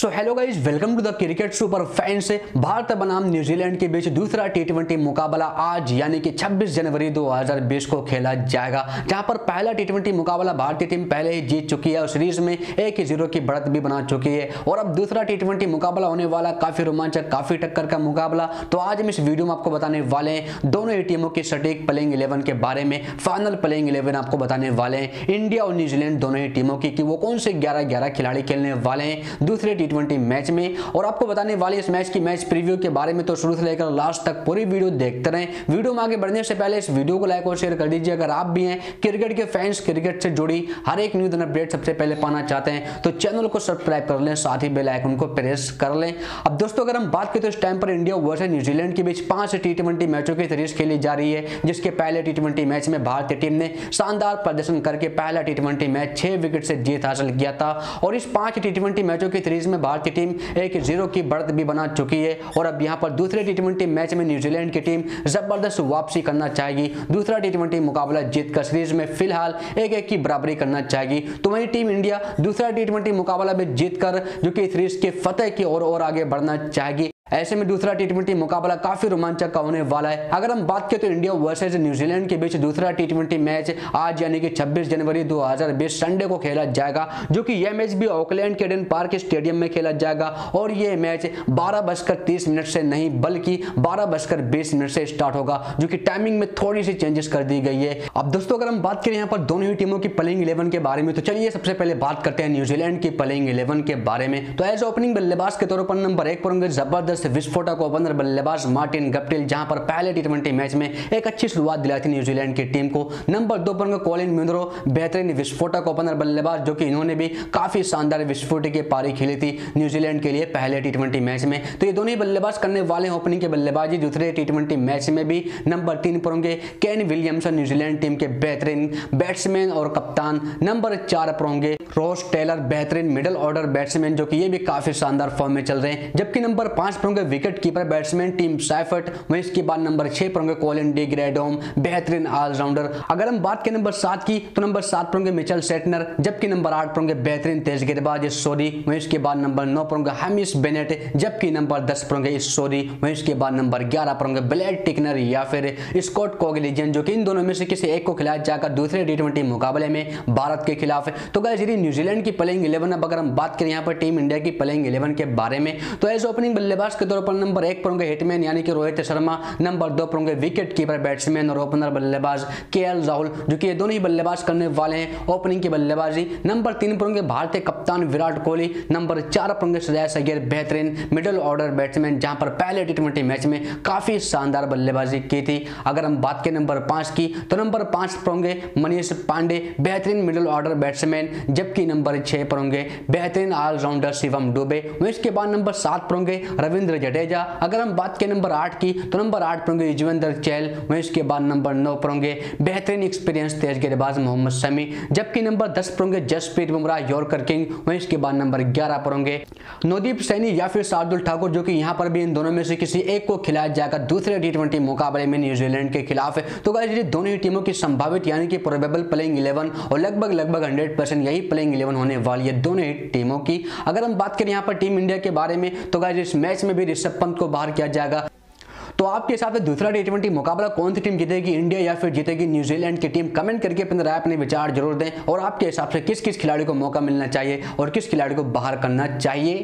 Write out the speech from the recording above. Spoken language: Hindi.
So hello guys welcome to the cricket super fan से भारत बनाम न्यूजीलैंड के बीच दूसरा टी मुकाबला आज, यानी कि 26 जनवरी 2020 को खेला जाएगा, जहाँ पर पहला टी मुकाबला भारतीय टीम पहले ही जीत चुकी है और सीरीज़ में एक ही ज़ीरो की बढ़त भी बना चुकी है। और अब दूसरा टी मुकाबला होने वाला काफ़ी रोमांचक, काफ़ी टक्कर का मुकाबला। तो आज हम इस वीडियो में आपको बताने वाले हैं, दोनों ही टीमों की सटीक प्लेइंग इलेवन के बारे में फाइनल प्लेइंग इलेवन आपको बताने वाले हैं। इंडिया और न्यूजीलैंड दोनों ही टीमों की कि वो कौन से ग्यारह ग्यारह खिलाड़ी खेलने वाले हैं, दूसरे टी ट्वेंटी मैच में। और आपको बताने वाले इस मैच की मैच प्रीव्यू के बारे में तो शुरू से लेकर लास्ट तक पूरी वीडियो देखते रहें। वीडियो में आगे बढ़ने से पहले इस वीडियो को लाइक और शेयर कर दीजिए। अगर आप भी हैं क्रिकेट के फैंस क्रिकेट से जुड़ी हर एक न्यूज़ अपडेट सबसे पहले पाना चाहते हैं तो चैनल को सब्सक्राइब कर लें, साथ ही बेल आइकन को प्रेस कर लें। अब दोस्तों, अगर हम बात करें तो इस टाइम पर इंडिया वर्सेज न्यूजीलैंड के बीच पाँच टी मैचों की सीरीज़ खेली जा रही है, जिसके पहले टी मैच में भारतीय टीम ने शानदार प्रदर्शन करके पहला टी मैच छह विकेट से जीत हासिल किया था। और इस पाँच टी मैचों की सीरीज़ में भारतीय टीम एक ज़ीरो की बढ़त भी बना चुकी है और अब यहाँ पर दूसरे टी मैच में न्यूजीलैंड की टीम ज़बरदस्त वापसी करना चाहेगी। दूसरा टी मुकाबला जीतकर सीरीज़ में फ़िलहाल एक एक की बराबरी करना चाहेगी। तो वही टीम इंडिया दूसरा टी ट्वेंटी मुकाबला में जीतकर, जो कि सीरीज़ के फतेह की ओर और आगे बढ़ना चाहेगी। ऐसे में दूसरा टी ट्वेंटी मुकाबला काफ़ी रोमांचक का होने वाला है। अगर हम बात करें तो इंडिया वर्सेज न्यूजीलैंड के बीच दूसरा टी ट्वेंटी मैच आज यानी कि 26 जनवरी 2020 संडे को खेला जाएगा, जो कि यह मैच भी ऑकलैंड के डेन पार्क स्टेडियम में खेला जाएगा। और यह मैच बारह बजकर तीस मिनट से नहीं, बल्कि बारह बजकर बीस मिनट से स्टार्ट होगा, जो कि टाइमिंग में थोड़ी सी चेंजेस कर दी गई है। अब दोस्तों, अगर हम बात करें यहाँ पर दोनों ही टीमों की प्लेइंग इलेवन के बारे में तो चलिए सबसे पहले बात करते हैं न्यूजीलैंड की प्लेइंग इलेवन के बारे में। तो एज ओपनिंग बल्लेबाज के तौर पर नंबर एक पर होंगे ज़बरदस्त विस्फोटक ओपनर बल्लेबाज मार्टिन गप्टिल, जहाँ पर पहले टी मैच में एक अच्छी शुरुआत दिलाई थी न्यूजीलैंड की टीम को। नंबर दो पर कॉलिन मिंद्रो बेहतरीन विस्फोटक ओपनर बल्लेबाज, जो कि इन्होंने भी काफ़ी शानदार विस्फोटक की पारी खेली थी न्यूजीलैंड के लिए पहले टी मैच में। तो ये दोनों ही बल्लेबाज करने वाले ओपनिंग के बल्लेबाजी। दूसरे टी मैच में भी नंबर तीन पर होंगे केन विलियमसन, न्यूजीलैंड टीम के बेहतरीन बैट्समैन और कप्तान। नंबर चार पर होंगे रोस टेलर, बेहतरीन मिडल ऑर्डर बैट्समैन, जो कि ये भी काफ़ी शानदार फॉर्म में चल रहे हैं। जबकि नंबर पाँच पर होंगे wicket keeper batsman team Seifert वहीं इसके बाद नंबर छह पर होंगे कोलिन डी ग्रेडोम बेहतरीन ऑलराउंडर अगर हम बात करें नंबर सात की तो नंबर सात पर होंगे मिचल सेटनर जबकि नंबर आठ पर होंगे बेहतरीन तेज गेंदबाज सोरी वहीं इसके बाद नंबर नौ पर होंगे हमिस बेनेट जबकि नंबर दस पर होंगे सोरी वहीं इसके बाद नंबर ग्यारह पर होंगे ब्लेड टिकनर या फिर स्कॉट कोगलिजन जो कि इन दोनों में से किसी एक को खिलाया जाएगा दूसरे टी मुकाबले में भारत के खिलाफ तो गैस यदि न्यूजीलैंड की प्लेइंग इलेवन अब अगर हम बात करें यहाँ पर टीम इंडिया की प्लेइंग इलेवन के बारे में तो एज ओपनिंग बल्लेबाज के तौर पर नंबर एक पर होंगे हिटमैन, यानी कि रोहित शर्मा। नंबर दो पर होंगे विकेट कीपर बैट्समैन और ओपनर, बल्लेबाज के राहुल, जो कि ये दोनों ही बल्लेबाज करने वाले हैं, ओपनिंग की बल्लेबाजी। नंबर तीन पर होंगे भारतीय कप्तान विराट कोहली। नंबर चार पर होंगे श्रेयस अय्यर बेहतरीन मिडिल ऑर्डर बैट्समैन, जहाँ पर पहले टी मैच में काफ़ी शानदार बल्लेबाजी की थी। अगर हम बात करें नंबर पाँच की तो नंबर पाँच पर होंगे मनीष पांडे, बेहतरीन मिडिल ऑर्डर बैट्समैन, जबकि नंबर छह पर होंगे बेहतरीन ऑलराउंडर शिवम डुबे इसके बाद नंबर सात पर होंगे रविंद्र जडेजा अगर हम बात करें नंबर आठ की तो नंबर आठ पर होंगे युजवेंद्र चहल, वहीं इसके बाद नंबर नौ पर होंगे बेहतरीन एक्सपीरियंस तेज गेंदबाज मोहम्मद शमी, जबकि नंबर दस पर होंगे जसप्रीत बुमराह, यॉर्कर किंग, वहीं इसके बाद नंबर ग्यारह पर होंगे नवदीप सैनी या फिर शार्दुल ठाकुर, जो कि यहाँ पर भी इन दोनों में से किसी एक को खिलाया जाएगा दूसरे टी मुकाबले में न्यूजीलैंड के खिलाफ। तो गाइस दोनों ही टीमों की संभावित, यानी कि प्रोबेबल प्लेइंग इलेवन और लगभग लगभग हंड्रेड यही प्लेइंग इलेवन होने वाली है दोनों ही टीमों की। अगर हम बात करें यहाँ पर टीम इंडिया के बारे में तो गाइस इस मैच में भी ऋषभ पंत को बाहर किया जाएगा। तो आपके हिसाब से दूसरा टी ट्वेंटी मुकाबला कौन सी टीम जीतेगी, इंडिया या फिर जीतेगी न्यूजीलैंड की टीम? कमेंट करके अपने राय, अपने विचार ज़रूर दें और आपके हिसाब से किस किस खिलाड़ी को मौका मिलना चाहिए और किस खिलाड़ी को बाहर करना चाहिए?